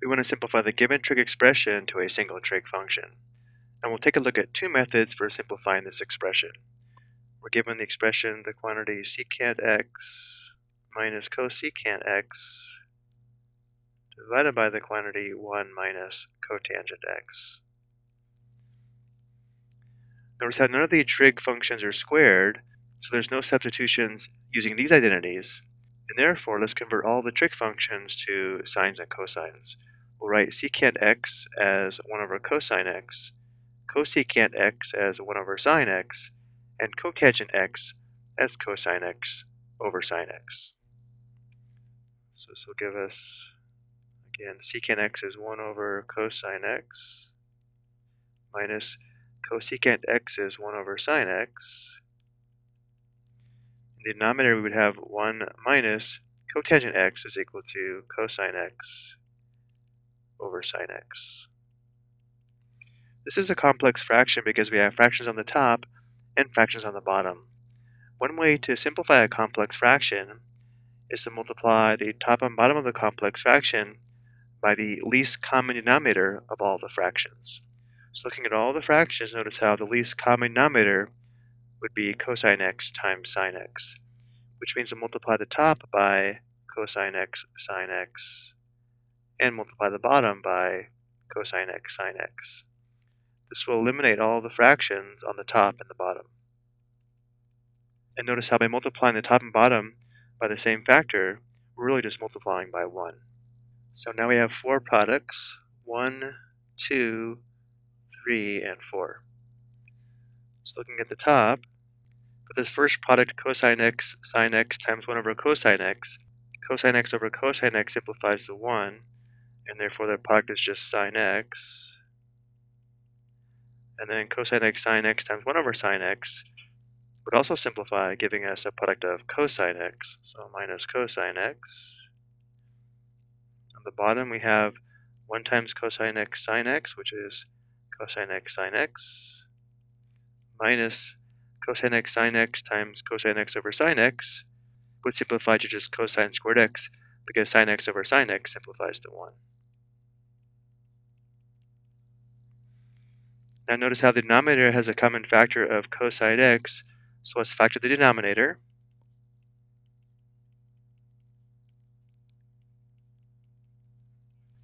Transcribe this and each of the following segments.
we want to simplify the given trig expression to a single trig function. And we'll take a look at two methods for simplifying this expression. We're given the expression the quantity secant x minus cosecant x divided by the quantity 1 minus cotangent x. Notice how none of the trig functions are squared, so there's no substitutions using these identities, and therefore let's convert all the trig functions to sines and cosines we'll write secant x as 1 over cosine x, cosecant x as 1 over sine x, and cotangent x as cosine x over sine x. So this will give us, again, secant x is 1 over cosine x minus cosecant x is 1 over sine x. In the denominator, we would have 1 minus cotangent x is equal to cosine x over sine x. This is a complex fraction because we have fractions on the top and fractions on the bottom. One way to simplify a complex fraction is to multiply the top and bottom of the complex fraction by the least common denominator of all the fractions. So looking at all the fractions, notice how the least common denominator would be cosine x times sine x, which means to multiply the top by cosine x sine x and multiply the bottom by cosine x sine x. This will eliminate all the fractions on the top and the bottom. And notice how by multiplying the top and bottom by the same factor, we're really just multiplying by 1. So now we have four products, 1, 2, 3, and 4. So looking at the top, for this first product, cosine x sine x times 1 over cosine x, cosine x over cosine x simplifies to 1, and therefore the product is just sine x. And then cosine x sine x times 1 over sine x would also simplify, giving us a product of cosine x, so minus cosine x. On the bottom we have 1 times cosine x sine x, which is cosine x sine x, minus cosine x sine x times cosine x over sine x, would simplify to just cosine squared x, because sine x over sine x simplifies to 1. Now notice how the denominator has a common factor of cosine x, so let's factor the denominator.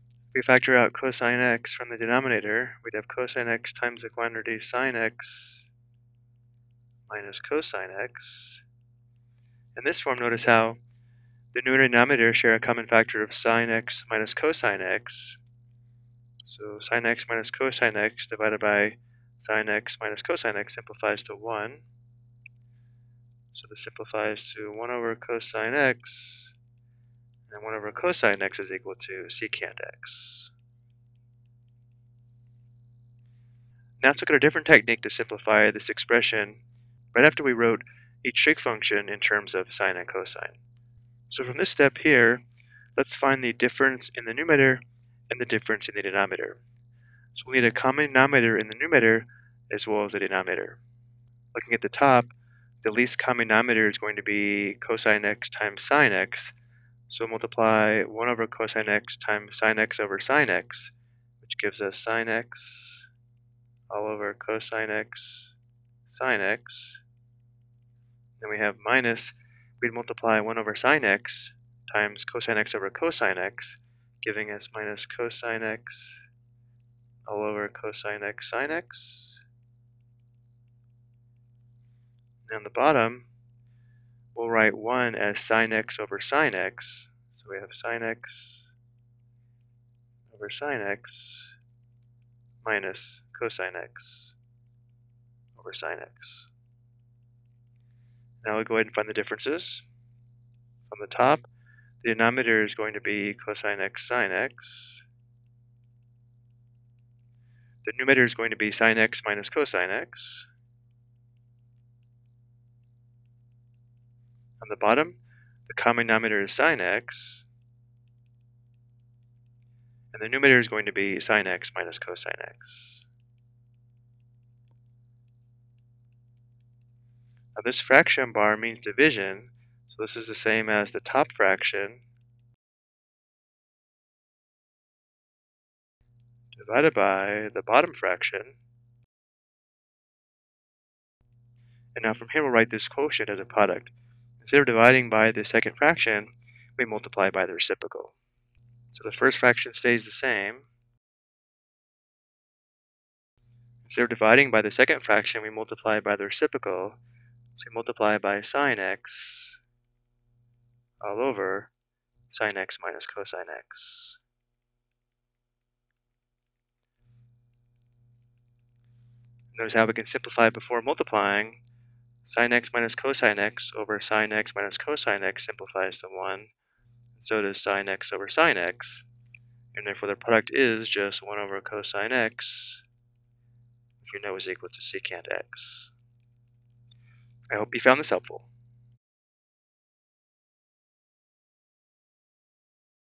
If we factor out cosine x from the denominator, we'd have cosine x times the quantity sine x minus cosine x. In this form, notice how the numerator and denominator share a common factor of sine x minus cosine x, so sine x minus cosine x divided by sine x minus cosine x simplifies to 1. So this simplifies to 1 over cosine x, and 1 over cosine x is equal to secant x. Now let's look at a different technique to simplify this expression right after we wrote each trig function in terms of sine and cosine. So from this step here, let's find the difference in the numerator and the difference in the denominator. So we need a common denominator in the numerator as well as the denominator. Looking at the top, the least common denominator is going to be cosine x times sine x. So multiply 1 over cosine x times sine x over sine x, which gives us sine x all over cosine x sine x. Then we have minus, we'd multiply 1 over sine x times cosine x over cosine x, giving us minus cosine x all over cosine x sine x. And on the bottom, we'll write 1 as sine x over sine x. So we have sine x over sine x minus cosine x over sine x. Now we'll go ahead and find the differences. So on the top, the denominator is going to be cosine x sine x. The numerator is going to be sine x minus cosine x. On the bottom, the common denominator is sine x. And the numerator is going to be sine x minus cosine x. Now this fraction bar means division, so this is the same as the top fraction divided by the bottom fraction. And now from here we'll write this quotient as a product. Instead of dividing by the second fraction, we multiply by the reciprocal. So the first fraction stays the same. Instead of dividing by the second fraction, we multiply by the reciprocal. So we multiply by sine x all over sine x minus cosine x. Notice how we can simplify before multiplying. Sine x minus cosine x over sine x minus cosine x simplifies to 1. And so does sine x over sine x. And therefore the product is just 1 over cosine x, which we know is equal to secant x. I hope you found this helpful.